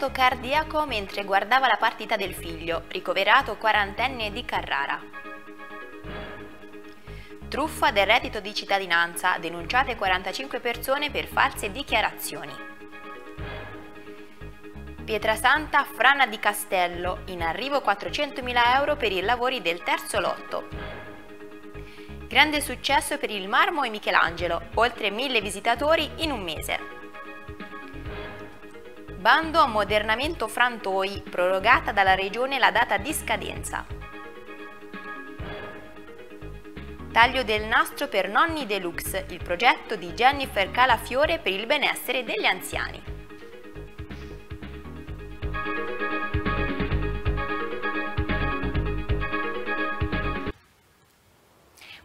Arresto cardiaco mentre guardava la partita del figlio, ricoverato quarantenne di Carrara. Truffa del reddito di cittadinanza, denunciate 45 persone per false dichiarazioni. Pietrasanta Frana di Castello, in arrivo 400.000 euro per i lavori del terzo lotto. Grande successo per il Marmo e Michelangelo, oltre 1000 visitatori in un mese. Bando ammodernamento Frantoi, prorogata dalla Regione la data di scadenza. Taglio del nastro per Nonni Deluxe, il progetto di Jennifer Calafiore per il benessere degli anziani.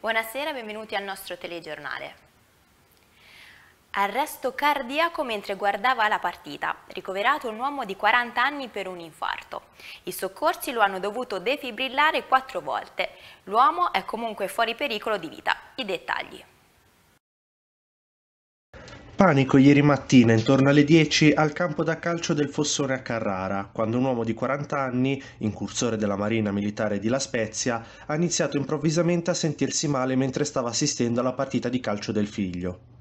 Buonasera, benvenuti al nostro telegiornale. Arresto cardiaco mentre guardava la partita. Ricoverato un uomo di 40 anni per un infarto. I soccorsi lo hanno dovuto defibrillare quattro volte. L'uomo è comunque fuori pericolo di vita. I dettagli. Panico ieri mattina intorno alle 10 al campo da calcio del Fossone a Carrara, quando un uomo di 40 anni, incursore della Marina Militare di La Spezia, ha iniziato improvvisamente a sentirsi male mentre stava assistendo alla partita di calcio del figlio.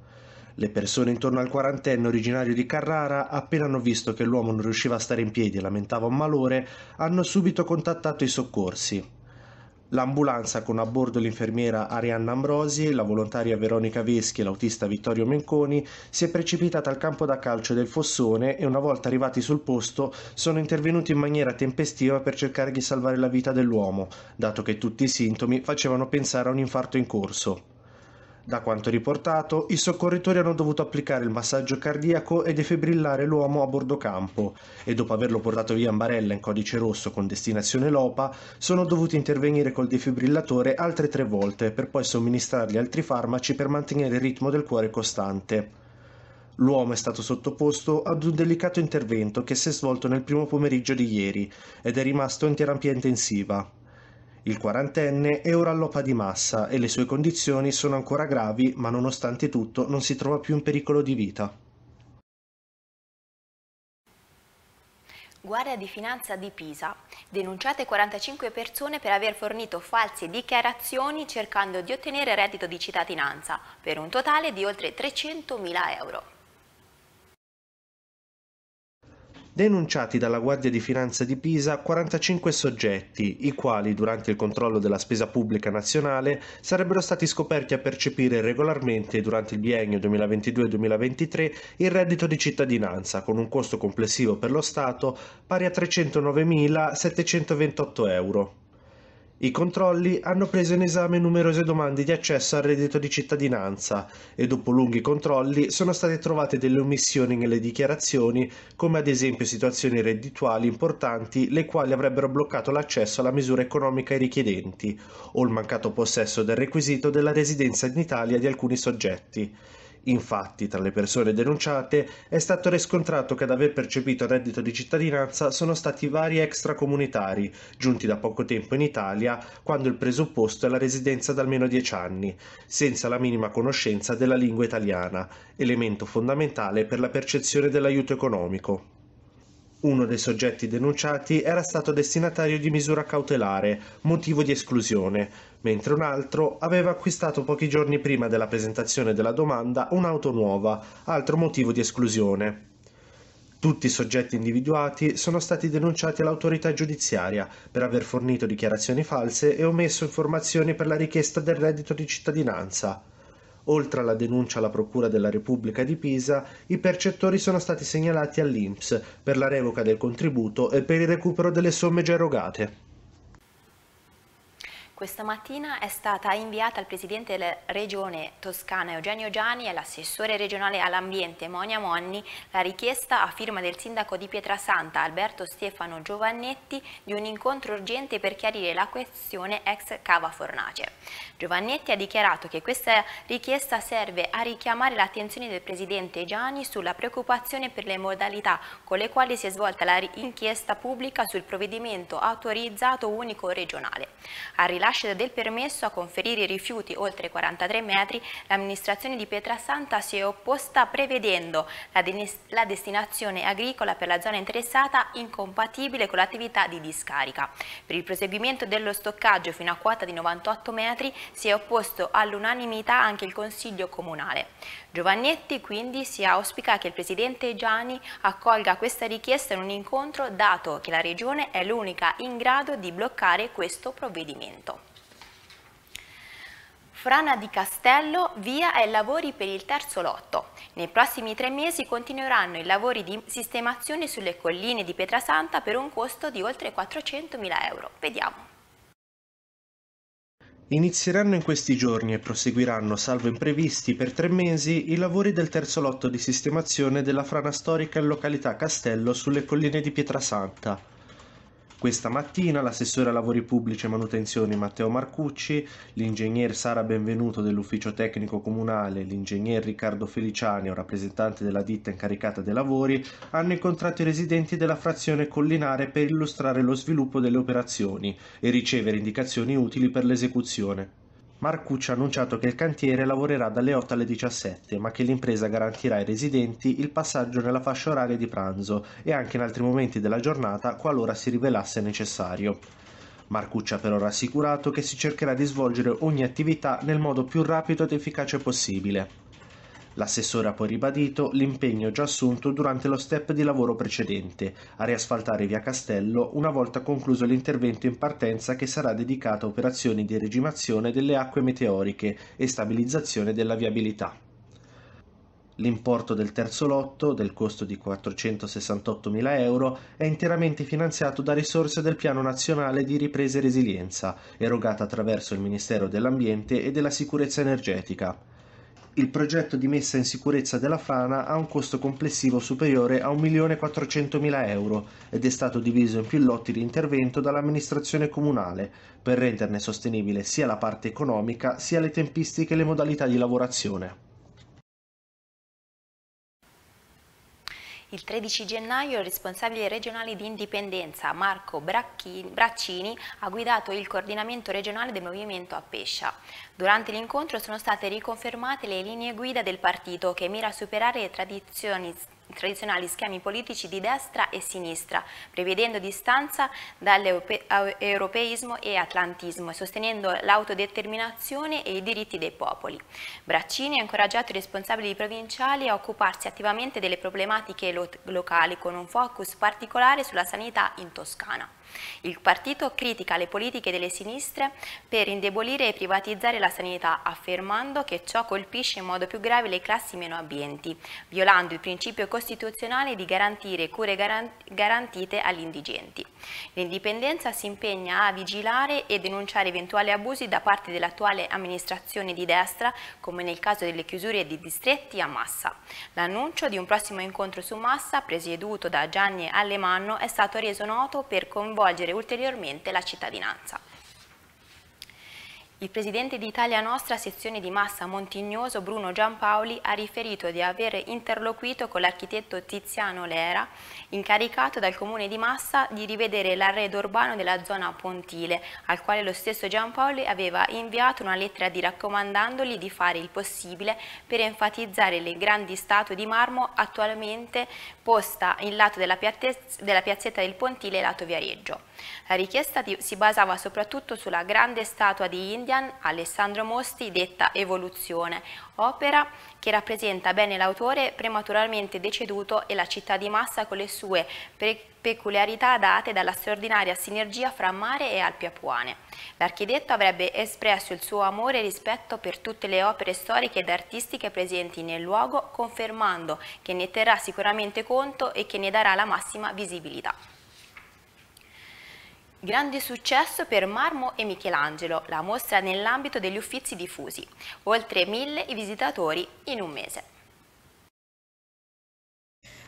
Le persone intorno al quarantenne originario di Carrara, appena hanno visto che l'uomo non riusciva a stare in piedi e lamentava un malore, hanno subito contattato i soccorsi. L'ambulanza con a bordo l'infermiera Arianna Ambrosi, la volontaria Veronica Veschi e l'autista Vittorio Menconi si è precipitata al campo da calcio del Fossone e una volta arrivati sul posto sono intervenuti in maniera tempestiva per cercare di salvare la vita dell'uomo, dato che tutti i sintomi facevano pensare a un infarto in corso. Da quanto riportato, i soccorritori hanno dovuto applicare il massaggio cardiaco e defibrillare l'uomo a bordo campo e dopo averlo portato via in barella in codice rosso con destinazione Lopa, sono dovuti intervenire col defibrillatore altre tre volte per poi somministrargli altri farmaci per mantenere il ritmo del cuore costante. L'uomo è stato sottoposto ad un delicato intervento che si è svolto nel primo pomeriggio di ieri ed è rimasto in terapia intensiva. Il quarantenne è ora all'OPA di massa e le sue condizioni sono ancora gravi, ma nonostante tutto non si trova più in pericolo di vita. Guardia di Finanza di Pisa. Denunciate 45 persone per aver fornito false dichiarazioni cercando di ottenere reddito di cittadinanza, per un totale di oltre 300.000 euro. Denunciati dalla Guardia di Finanza di Pisa 45 soggetti, i quali durante il controllo della spesa pubblica nazionale sarebbero stati scoperti a percepire regolarmente durante il biennio 2022-2023 il reddito di cittadinanza con un costo complessivo per lo Stato pari a 309.728 euro. I controlli hanno preso in esame numerose domande di accesso al reddito di cittadinanza e dopo lunghi controlli sono state trovate delle omissioni nelle dichiarazioni, come ad esempio situazioni reddituali importanti le quali avrebbero bloccato l'accesso alla misura economica ai richiedenti, o il mancato possesso del requisito della residenza in Italia di alcuni soggetti. Infatti, tra le persone denunciate è stato riscontrato che ad aver percepito reddito di cittadinanza sono stati vari extracomunitari, giunti da poco tempo in Italia, quando il presupposto è la residenza da almeno 10 anni, senza la minima conoscenza della lingua italiana, elemento fondamentale per la percezione dell'aiuto economico. Uno dei soggetti denunciati era stato destinatario di misura cautelare, motivo di esclusione, mentre un altro aveva acquistato pochi giorni prima della presentazione della domanda un'auto nuova, altro motivo di esclusione. Tutti i soggetti individuati sono stati denunciati all'autorità giudiziaria per aver fornito dichiarazioni false e omesso informazioni per la richiesta del reddito di cittadinanza. Oltre alla denuncia alla Procura della Repubblica di Pisa, i percettori sono stati segnalati all'INPS per la revoca del contributo e per il recupero delle somme già erogate. Questa mattina è stata inviata al Presidente della Regione Toscana Eugenio Giani e all'assessore regionale all'ambiente Monia Monni la richiesta a firma del sindaco di Pietrasanta Alberto Stefano Giovannetti di un incontro urgente per chiarire la questione ex cava fornace. Giovannetti ha dichiarato che questa richiesta serve a richiamare l'attenzione del Presidente Giani sulla preoccupazione per le modalità con le quali si è svolta l'inchiesta pubblica sul provvedimento autorizzato unico regionale. Ha rilasciato rilascio del permesso a conferire i rifiuti oltre 43 metri, l'amministrazione di Pietrasanta si è opposta prevedendo la, la destinazione agricola per la zona interessata incompatibile con l'attività di discarica. Per il proseguimento dello stoccaggio fino a quota di 98 metri si è opposto all'unanimità anche il Consiglio Comunale. Giovannetti quindi si auspica che il Presidente Gianni accolga questa richiesta in un incontro dato che la Regione è l'unica in grado di bloccare questo provvedimento. Frana di Castello via ai lavori per il terzo lotto. Nei prossimi tre mesi continueranno i lavori di sistemazione sulle colline di Pietrasanta per un costo di oltre 400.000 euro. Vediamo. Inizieranno in questi giorni e proseguiranno, salvo imprevisti, per tre mesi i lavori del terzo lotto di sistemazione della frana storica in località Castello sulle colline di Pietrasanta. Questa mattina l'assessore a lavori pubblici e manutenzioni Matteo Marcucci, l'ingegner Sara Benvenuto dell'ufficio tecnico comunale, l'ingegner Riccardo Feliciani, rappresentante della ditta incaricata dei lavori, hanno incontrato i residenti della frazione collinare per illustrare lo sviluppo delle operazioni e ricevere indicazioni utili per l'esecuzione. Marcucci ha annunciato che il cantiere lavorerà dalle 8 alle 17, ma che l'impresa garantirà ai residenti il passaggio nella fascia oraria di pranzo e anche in altri momenti della giornata qualora si rivelasse necessario. Marcucci ha però rassicurato che si cercherà di svolgere ogni attività nel modo più rapido ed efficace possibile. L'assessore ha poi ribadito l'impegno già assunto durante lo step di lavoro precedente, a riasfaltare via Castello una volta concluso l'intervento in partenza che sarà dedicato a operazioni di regimazione delle acque meteoriche e stabilizzazione della viabilità. L'importo del terzo lotto, del costo di 468.000 euro, è interamente finanziato da risorse del Piano Nazionale di Ripresa e Resilienza, erogata attraverso il Ministero dell'Ambiente e della Sicurezza Energetica. Il progetto di messa in sicurezza della frana ha un costo complessivo superiore a 1.400.000 euro ed è stato diviso in più lotti di intervento dall'amministrazione comunale per renderne sostenibile sia la parte economica sia le tempistiche e le modalità di lavorazione. Il 13 gennaio il responsabile regionale di indipendenza Marco Braccini ha guidato il coordinamento regionale del movimento a Pescia. Durante l'incontro sono state riconfermate le linee guida del partito che mira a superare le tradizioni tradizionali schemi politici di destra e sinistra, prevedendo distanza dall'europeismo e atlantismo e sostenendo l'autodeterminazione e i diritti dei popoli. Braccini ha incoraggiato i responsabili provinciali a occuparsi attivamente delle problematiche lo locali con un focus particolare sulla sanità in Toscana. Il partito critica le politiche delle sinistre per indebolire e privatizzare la sanità, affermando che ciò colpisce in modo più grave le classi meno abbienti, violando il principio costituzionale di garantire cure garantite agli indigenti. L'indipendenza si impegna a vigilare e denunciare eventuali abusi da parte dell'attuale amministrazione di destra, come nel caso delle chiusure di distretti a Massa. L'annuncio di un prossimo incontro su Massa, presieduto da Gianni Alemanno, è stato reso noto per coinvolgere coinvolgere ulteriormente la cittadinanza. Il presidente di Italia Nostra, sezione di Massa Montignoso, Bruno Giampaoli, ha riferito di aver interloquito con l'architetto Tiziano Lera, incaricato dal comune di Massa di rivedere l'arredo urbano della zona pontile, al quale lo stesso Giampaoli aveva inviato una lettera di raccomandandogli di fare il possibile per enfatizzare le grandi statue di marmo attualmente posta in lato della, piazzetta del pontile lato Viareggio. La richiesta si basava soprattutto sulla grande statua di India Indian Alessandro Mosti detta Evoluzione, opera che rappresenta bene l'autore prematuramente deceduto e la città di Massa con le sue peculiarità date dalla straordinaria sinergia fra mare e Alpi Apuane. L'architetto avrebbe espresso il suo amore e rispetto per tutte le opere storiche ed artistiche presenti nel luogo, confermando che ne terrà sicuramente conto e che ne darà la massima visibilità. Grande successo per Marmo e Michelangelo, la mostra nell'ambito degli uffizi diffusi. Oltre mille i visitatori in un mese.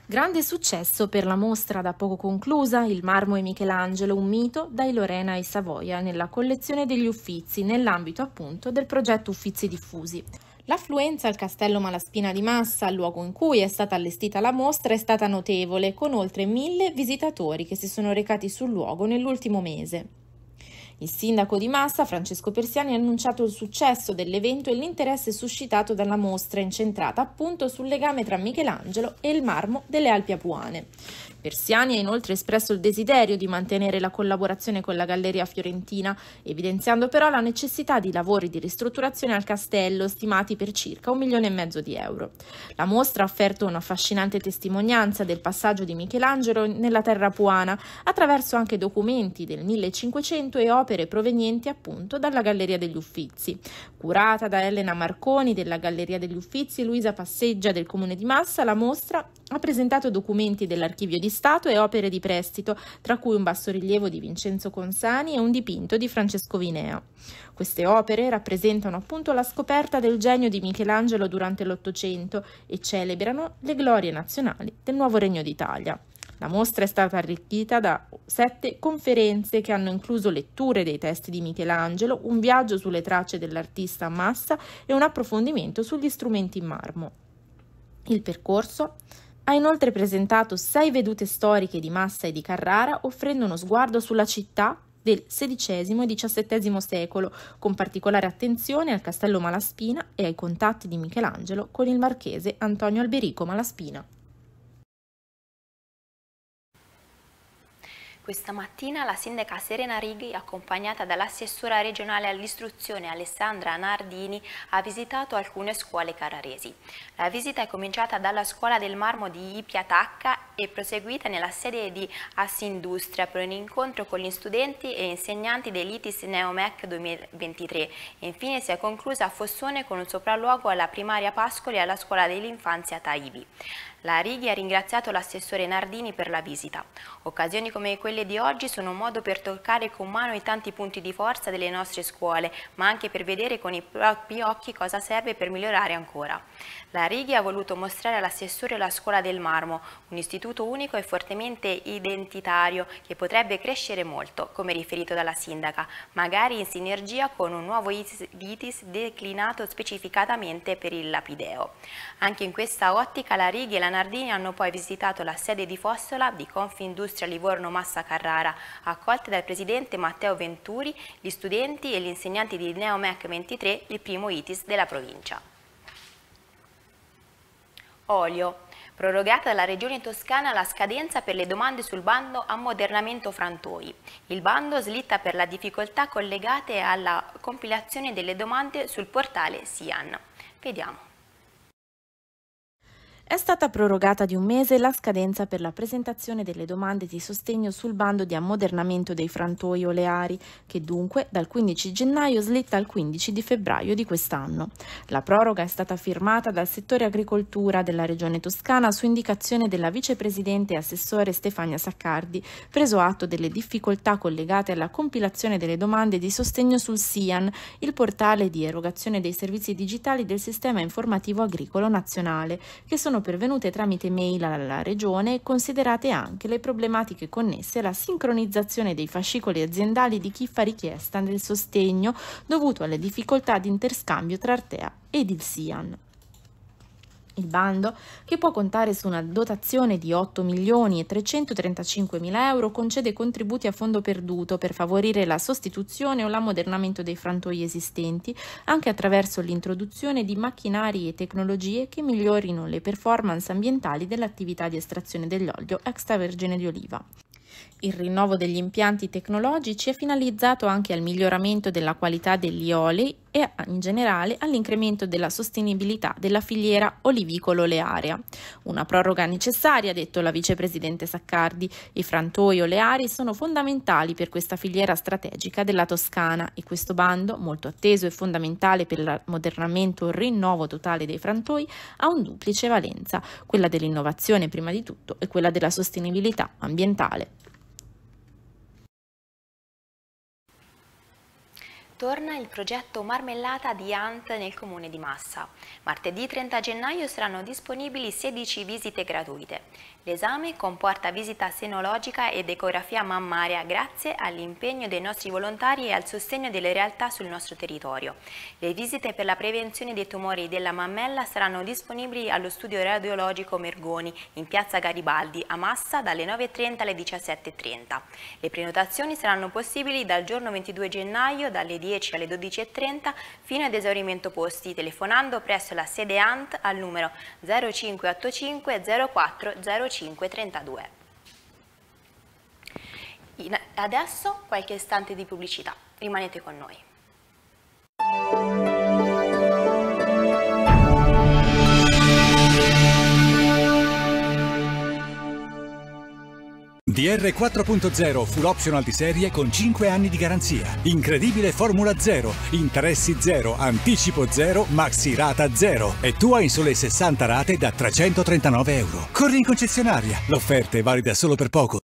Grande successo per la mostra da poco conclusa Il Marmo e Michelangelo, un mito dai Lorena e Savoia nella collezione degli Uffizi nell'ambito appunto del progetto Uffizi diffusi. L'affluenza al Castello Malaspina di Massa, luogo in cui è stata allestita la mostra, è stata notevole, con oltre mille visitatori che si sono recati sul luogo nell'ultimo mese. Il sindaco di Massa, Francesco Persiani, ha annunciato il successo dell'evento e l'interesse suscitato dalla mostra incentrata appunto sul legame tra Michelangelo e il marmo delle Alpi Apuane. Persiani ha inoltre espresso il desiderio di mantenere la collaborazione con la Galleria Fiorentina, evidenziando però la necessità di lavori di ristrutturazione al castello stimati per circa un milione e mezzo di euro. La mostra ha offerto un'affascinante testimonianza del passaggio di Michelangelo nella terra puana attraverso anche documenti del 1500 e opere provenienti appunto dalla Galleria degli Uffizi. Curata da Elena Marconi della Galleria degli Uffizi Luisa Passeggia del Comune di Massa, la mostra ha presentato documenti dell'Archivio di Stato e opere di prestito, tra cui un bassorilievo di Vincenzo Consani e un dipinto di Francesco Vinea. Queste opere rappresentano appunto la scoperta del genio di Michelangelo durante l'Ottocento e celebrano le glorie nazionali del nuovo Regno d'Italia. La mostra è stata arricchita da sette conferenze che hanno incluso letture dei testi di Michelangelo, un viaggio sulle tracce dell'artista a massa e un approfondimento sugli strumenti in marmo. Il percorso ha inoltre presentato sei vedute storiche di Massa e di Carrara, offrendo uno sguardo sulla città del XVI e XVII secolo, con particolare attenzione al castello Malaspina e ai contatti di Michelangelo con il marchese Antonio Alberico Malaspina. Questa mattina la sindaca Serena Righi, accompagnata dall'assessora regionale all'istruzione Alessandra Nardini, ha visitato alcune scuole carraresi. La visita è cominciata dalla scuola del marmo di Ipiatacca e proseguita nella sede di Assindustria per un incontro con gli studenti e insegnanti dell'ITIS Neomec 2023 e infine si è conclusa a Fossone con un sopralluogo alla primaria Pascoli e alla scuola dell'infanzia Taibi. La Righi ha ringraziato l'assessore Nardini per la visita. Occasioni come quelle di oggi sono un modo per toccare con mano i tanti punti di forza delle nostre scuole, ma anche per vedere con i propri occhi cosa serve per migliorare ancora. La Righi ha voluto mostrare all'assessore la Scuola del Marmo, un istituto unico e fortemente identitario che potrebbe crescere molto, come riferito dalla sindaca, magari in sinergia con un nuovo ITIS declinato specificatamente per il lapideo. Anche in questa ottica la Righi e la Nardini hanno poi visitato la sede di Fossola di Confindustria Livorno Massa Carrara, accolte dal presidente Matteo Venturi, gli studenti e gli insegnanti di Neomec 23, il primo ITIS della provincia. Olio. Prorogata dalla Regione Toscana la scadenza per le domande sul bando ammodernamento frantoi. Il bando slitta per la difficoltà collegate alla compilazione delle domande sul portale SIAN. Vediamo. È stata prorogata di un mese la scadenza per la presentazione delle domande di sostegno sul bando di ammodernamento dei frantoi oleari, che dunque dal 15 gennaio slitta al 15 di febbraio di quest'anno. La proroga è stata firmata dal settore agricoltura della Regione Toscana su indicazione della vicepresidente e assessore Stefania Saccardi, preso atto delle difficoltà collegate alla compilazione delle domande di sostegno sul SIAN, il portale di erogazione dei servizi digitali del Sistema Informativo Agricolo Nazionale, che sono sono pervenute tramite mail alla Regione considerate anche le problematiche connesse alla sincronizzazione dei fascicoli aziendali di chi fa richiesta del sostegno dovuto alle difficoltà di interscambio tra Artea ed il SIAN. Il bando, che può contare su una dotazione di 8 milioni e 335 mila euro, concede contributi a fondo perduto per favorire la sostituzione o l'ammodernamento dei frantoi esistenti, anche attraverso l'introduzione di macchinari e tecnologie che migliorino le performance ambientali dell'attività di estrazione dell'olio extravergine di oliva. Il rinnovo degli impianti tecnologici è finalizzato anche al miglioramento della qualità degli oli e in generale all'incremento della sostenibilità della filiera olivicolo-olearia. Una proroga necessaria, ha detto la vicepresidente Saccardi. I frantoi oleari sono fondamentali per questa filiera strategica della Toscana e questo bando, molto atteso e fondamentale per l'ammodernamento e il rinnovo totale dei frantoi, ha un duplice valenza, quella dell'innovazione prima di tutto e quella della sostenibilità ambientale. Torna il progetto Marmellata di Ant nel comune di Massa. Martedì 30 gennaio saranno disponibili 16 visite gratuite. L'esame comporta visita senologica ed ecografia mammaria grazie all'impegno dei nostri volontari e al sostegno delle realtà sul nostro territorio. Le visite per la prevenzione dei tumori della mammella saranno disponibili allo studio radiologico Mergoni in piazza Garibaldi a Massa dalle 9.30 alle 17.30. Le prenotazioni saranno possibili dal giorno 22 gennaio dalle 10 alle 12.30 fino ad esaurimento posti telefonando presso la sede ANT al numero 0585 04 05 532. In, adesso qualche istante di pubblicità, rimanete con noi. DR 4.0 full optional di serie con 5 anni di garanzia. Incredibile Formula 0, interessi 0, anticipo 0, maxi rata 0 e tu hai in sole 60 rate da 339 euro. Corri in concessionaria, l'offerta è valida solo per poco.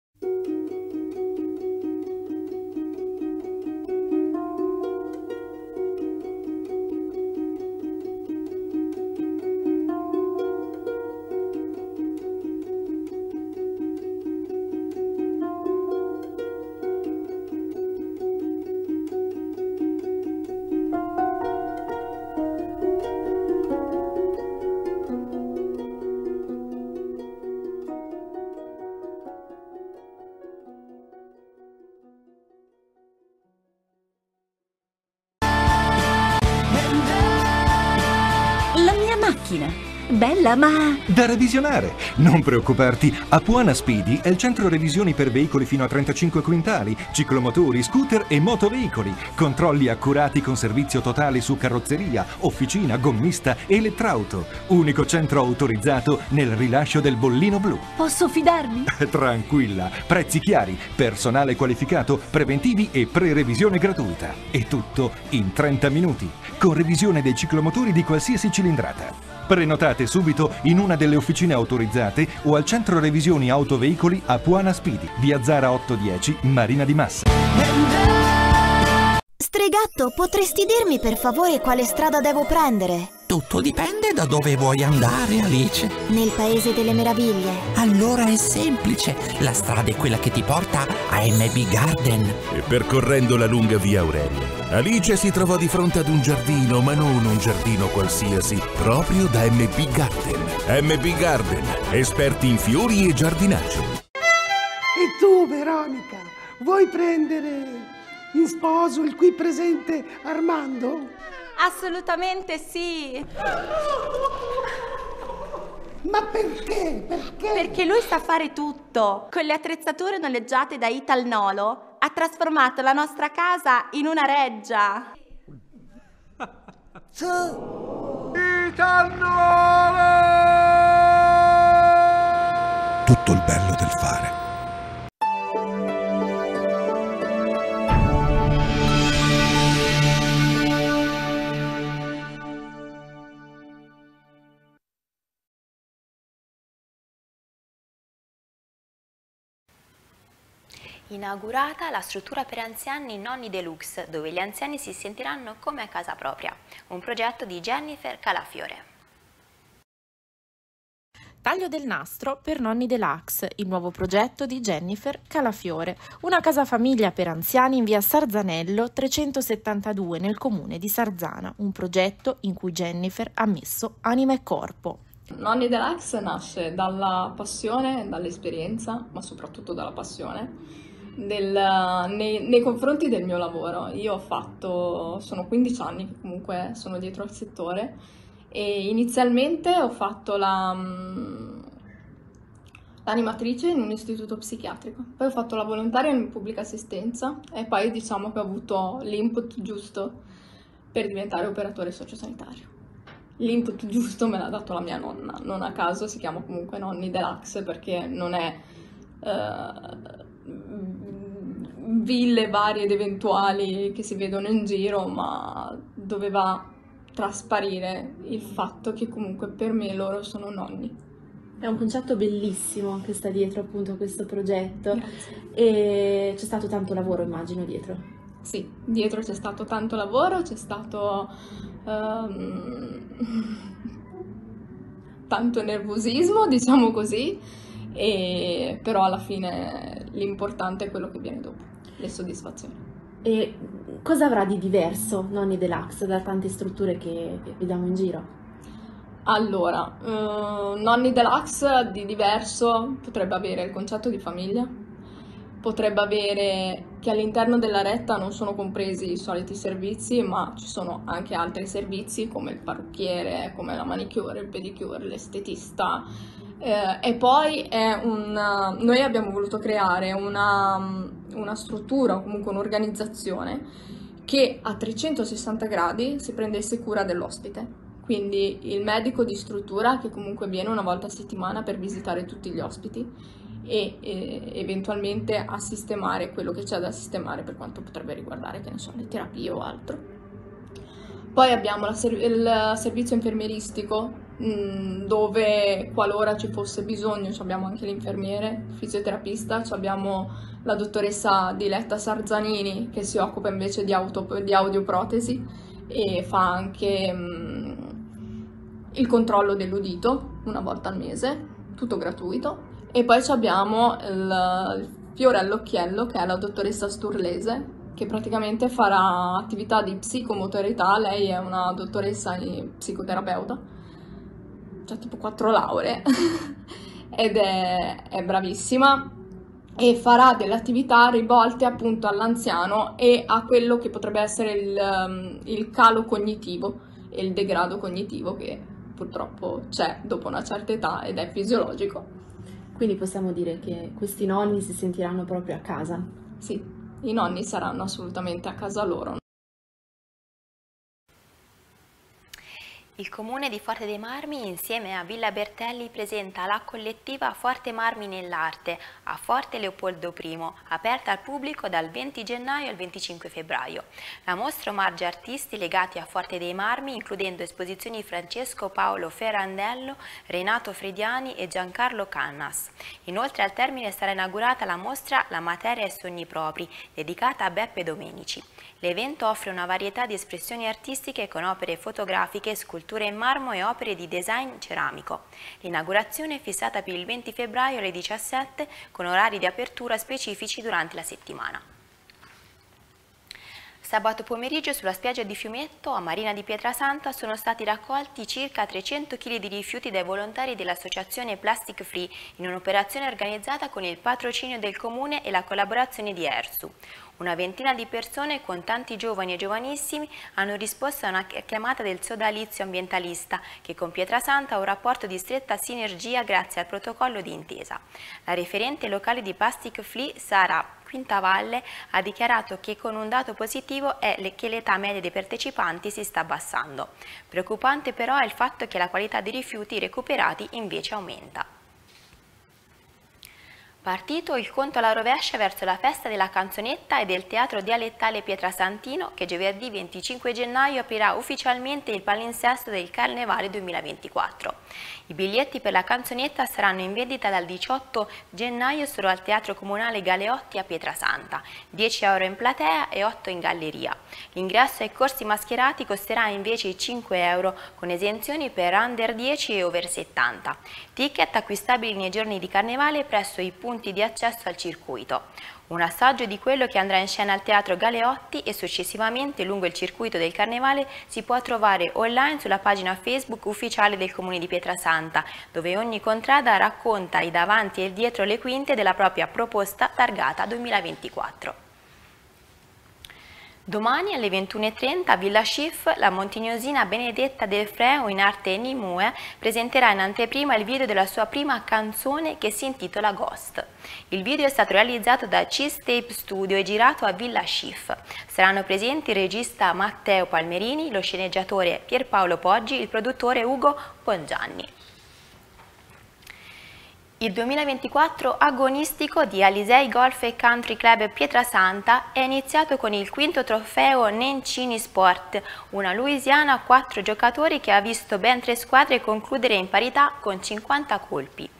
Bella, ma... Da revisionare! Non preoccuparti, Apuana Speedy è il centro revisioni per veicoli fino a 35 quintali, ciclomotori, scooter e motoveicoli. Controlli accurati con servizio totale su carrozzeria, officina, gommista e elettrauto. Unico centro autorizzato nel rilascio del bollino blu. Posso fidarmi? Tranquilla, prezzi chiari, personale qualificato, preventivi e pre-revisione gratuita. E tutto in 30 minuti, con revisione dei ciclomotori di qualsiasi cilindrata. Prenotate subito in una delle officine autorizzate o al centro revisioni autoveicoli a Puana Speedy, via Zara 810, Marina di Massa. Stregatto, potresti dirmi per favore quale strada devo prendere? Tutto dipende da dove vuoi andare, Alice. Nel Paese delle Meraviglie. Allora è semplice. La strada è quella che ti porta a MB Garden. E percorrendo la lunga via Aurelia, Alice si trovò di fronte ad un giardino, ma non un giardino qualsiasi, proprio da MB Garden. MB Garden, esperti in fiori e giardinaggio. E tu, Veronica, vuoi prendere in sposo il qui presente Armando? Assolutamente sì. Ma perché? Perché? Perché lui sa fare tutto. Con le attrezzature noleggiate da Ital Nolo ha trasformato la nostra casa in una reggia. Ital Nolo! Tutto il bello del fare. Inaugurata la struttura per anziani Nonni Deluxe, dove gli anziani si sentiranno come a casa propria. Un progetto di Jennifer Calafiore. Taglio del nastro per Nonni Deluxe, il nuovo progetto di Jennifer Calafiore, una casa famiglia per anziani in via Sarzanello 372 nel comune di Sarzana, un progetto in cui Jennifer ha messo anima e corpo. Nonni Deluxe nasce dalla passione, dall'esperienza, ma soprattutto dalla passione del, nei, nei, confronti del mio lavoro. Io ho fatto, sono 15 anni che comunque sono dietro al settore e inizialmente ho fatto la, mm, l'animatrice in un istituto psichiatrico, poi ho fatto la volontaria in pubblica assistenza e poi diciamo che ho avuto l'input giusto per diventare operatore sociosanitario. L'input giusto me l'ha dato la mia nonna, non a caso si chiama comunque Nonni Deluxe perché non è... Uh, ville varie ed eventuali che si vedono in giro, ma doveva trasparire il fatto che comunque per me loro sono nonni. È un concetto bellissimo che sta dietro appunto questo progetto Grazie. e c'è stato tanto lavoro immagino dietro. Sì, dietro c'è stato tanto lavoro, c'è stato um, tanto nervosismo, diciamo così, e, però alla fine l'importante è quello che viene dopo, le soddisfazioni. E cosa avrà di diverso Nonni Deluxe da tante strutture che, vediamo in giro? Allora, uh, Nonni Deluxe di diverso potrebbe avere il concetto di famiglia, potrebbe avere che all'interno della retta non sono compresi i soliti servizi, ma ci sono anche altri servizi come il parrucchiere, come la manicure, il pedicure, l'estetista. Eh, e poi è un, noi abbiamo voluto creare una, una struttura o comunque un'organizzazione che a 360 gradi si prendesse cura dell'ospite. Quindi il medico di struttura che comunque viene una volta a settimana per visitare tutti gli ospiti e, e eventualmente a sistemare quello che c'è da sistemare per quanto potrebbe riguardare, che ne so, le terapie o altro. Poi abbiamo ser- il servizio infermieristico mm, dove qualora ci fosse bisogno abbiamo anche l'infermiere, il fisioterapista, abbiamo la dottoressa Diletta Sarzanini che si occupa invece di, auto- di audioprotesi e fa anche mh, mm, il controllo dell'udito una volta al mese, tutto gratuito. E poi abbiamo il, il fiore all'occhiello che è la dottoressa Sturlese che praticamente farà attività di psicomotorità, lei è una dottoressa psicoterapeuta, cioè tipo quattro lauree, ed è, è bravissima e farà delle attività rivolte appunto all'anziano e a quello che potrebbe essere il, um, il calo cognitivo e il degrado cognitivo che purtroppo c'è dopo una certa età ed è fisiologico. Quindi possiamo dire che questi nonni si sentiranno proprio a casa? Sì, i nonni saranno assolutamente a casa loro. Il comune di Forte dei Marmi insieme a Villa Bertelli presenta la collettiva Forte Marmi nell'arte a Forte Leopoldo I, aperta al pubblico dal 20 gennaio al 25 febbraio. La mostra omargia artisti legati a Forte dei Marmi, includendo esposizioni Francesco Paolo Ferrandello, Renato Frediani e Giancarlo Cannas. Inoltre al termine sarà inaugurata la mostra La materia e sogni propri, dedicata a Beppe Domenici. L'evento offre una varietà di espressioni artistiche con opere fotografiche, sculture in marmo e opere di design ceramico. L'inaugurazione è fissata per il 20 febbraio alle 17 con orari di apertura specifici durante la settimana. Sabato pomeriggio sulla spiaggia di Fiumetto, a Marina di Pietrasanta, sono stati raccolti circa 300 kg di rifiuti dai volontari dell'associazione Plastic Free in un'operazione organizzata con il patrocinio del Comune e la collaborazione di ERSU. Una ventina di persone, con tanti giovani e giovanissimi, hanno risposto a una chiamata del sodalizio ambientalista che con Pietrasanta ha un rapporto di stretta sinergia grazie al protocollo di intesa. La referente locale di Plastic Free, Sara Quintavalle ha dichiarato che con un dato positivo è che l'età media dei partecipanti si sta abbassando. Preoccupante però è il fatto che la qualità dei rifiuti recuperati invece aumenta. Partito il conto alla rovescia verso la festa della canzonetta e del teatro dialettale Pietrasantino che giovedì 25 gennaio aprirà ufficialmente il palinsesto del Carnevale 2024. I biglietti per la canzonetta saranno in vendita dal 18 gennaio solo al Teatro Comunale Galeotti a Pietrasanta, 10 euro in platea e 8 in galleria. L'ingresso ai corsi mascherati costerà invece 5 euro con esenzioni per under 10 e over 70. Ticket acquistabili nei giorni di Carnevale presso i punti di accesso al circuito. Un assaggio di quello che andrà in scena al Teatro Galeotti e successivamente lungo il circuito del Carnevale si può trovare online sulla pagina Facebook ufficiale del Comune di Pietrasanta, dove ogni contrada racconta i davanti e il dietro le quinte della propria proposta targata 2024. Domani alle 21.30 a Villa Schiff la montignosina Benedetta del Freo in arte Nimue presenterà in anteprima il video della sua prima canzone che si intitola Ghost. Il video è stato realizzato da Cheese Tape Studio e girato a Villa Schiff. Saranno presenti il regista Matteo Palmerini, lo sceneggiatore Pierpaolo Poggi, il produttore Ugo Pongianni. Il 2024 agonistico di Alisei Golf e Country Club Pietrasanta è iniziato con il quinto trofeo Nencini Sport, una Louisiana a quattro giocatori che ha visto ben tre squadre concludere in parità con 50 colpi.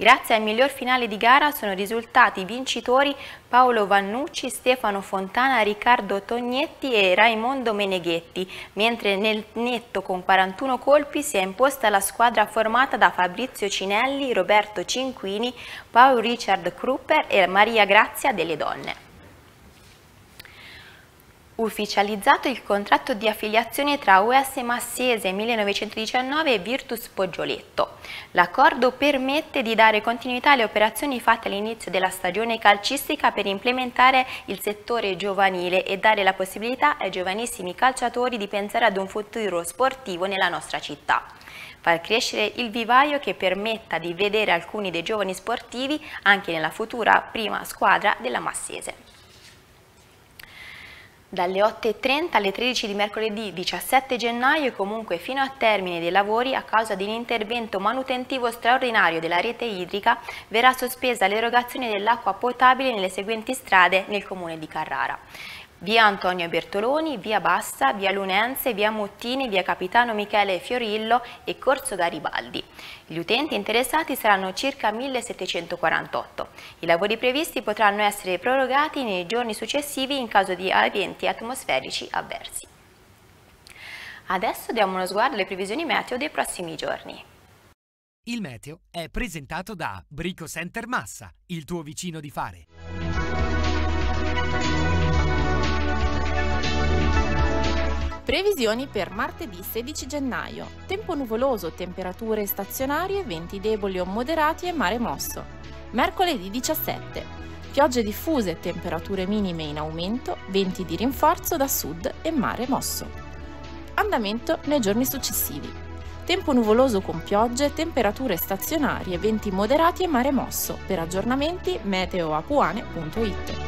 Grazie al miglior finale di gara sono risultati vincitori Paolo Vannucci, Stefano Fontana, Riccardo Tognetti e Raimondo Meneghetti, mentre nel netto con 41 colpi si è imposta la squadra formata da Fabrizio Cinelli, Roberto Cinquini, Paolo Richard Krupper e Maria Grazia delle Donne ufficializzato il contratto di affiliazione tra US Massiese 1919 e Virtus Poggioletto. L'accordo permette di dare continuità alle operazioni fatte all'inizio della stagione calcistica per implementare il settore giovanile e dare la possibilità ai giovanissimi calciatori di pensare ad un futuro sportivo nella nostra città far crescere il vivaio che permetta di vedere alcuni dei giovani sportivi anche nella futura prima squadra della Massiese. Dalle 8.30 alle 13 di mercoledì 17 gennaio e comunque fino a termine dei lavori a causa di un intervento manutentivo straordinario della rete idrica verrà sospesa l'erogazione dell'acqua potabile nelle seguenti strade nel comune di Carrara via Antonio Bertoloni, via Bassa, via Lunense, via Muttini, via Capitano Michele Fiorillo e Corso Garibaldi. Gli utenti interessati saranno circa 1748. I lavori previsti potranno essere prorogati nei giorni successivi in caso di eventi atmosferici avversi. Adesso diamo uno sguardo alle previsioni meteo dei prossimi giorni. Il meteo è presentato da Brico Center Massa, il tuo vicino di fare. Previsioni per martedì 16 gennaio. Tempo nuvoloso, temperature stazionarie, venti deboli o moderati e mare mosso. Mercoledì 17. Piogge diffuse, temperature minime in aumento, venti di rinforzo da sud e mare mosso. Andamento nei giorni successivi. Tempo nuvoloso con piogge, temperature stazionarie, venti moderati e mare mosso. Per aggiornamenti meteoapuane.it.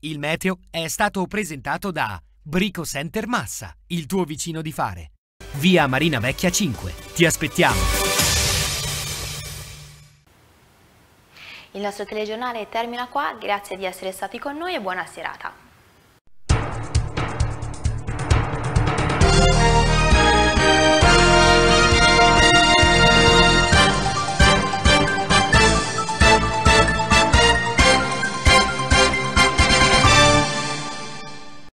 Il meteo è stato presentato da Brico Center Massa, il tuo vicino di fare. Via Marina Vecchia 5. Ti aspettiamo. Il nostro telegiornale termina qua, grazie di essere stati con noi e buona serata.